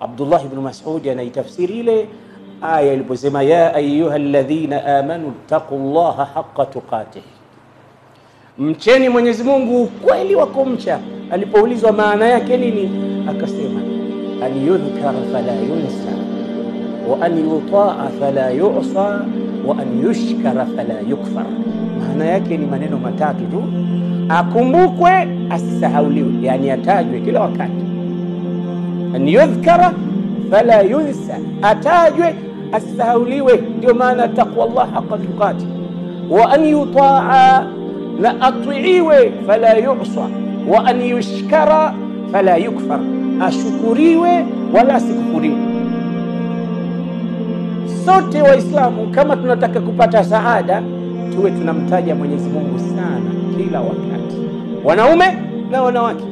Abdullah ibn Mas'ud anaitafsiri ile aya iliposema ya ayuha alladhina amanu taqullaha haqqa tuqatih, mcheni Mwenyezi Mungu ukweli wa kumcha. Alipoulizwa maana yake nini, akasema an yudhkara fala yunsa wa an yutaa fala yusa wa an yushkara fala yukfar. Maana yake ni maneno matatu tu, akumbukwe asisahauliwe, yani atajwe kila wakati. An yudhkara fala yunsa, atajwe asisahauliwe. Ndio maana taqwa Allah haqa tuqati. Wa an yutaa, na atiiwe, fala yusa. Wa an yushkara fala yukfar, ashukuriwe wala asikufuriwe. Sote Waislamu kama tunataka kupata saada, tuwe tunamtaja Mwenyezi Mungu sana kila wakati, wanaume na wanawake.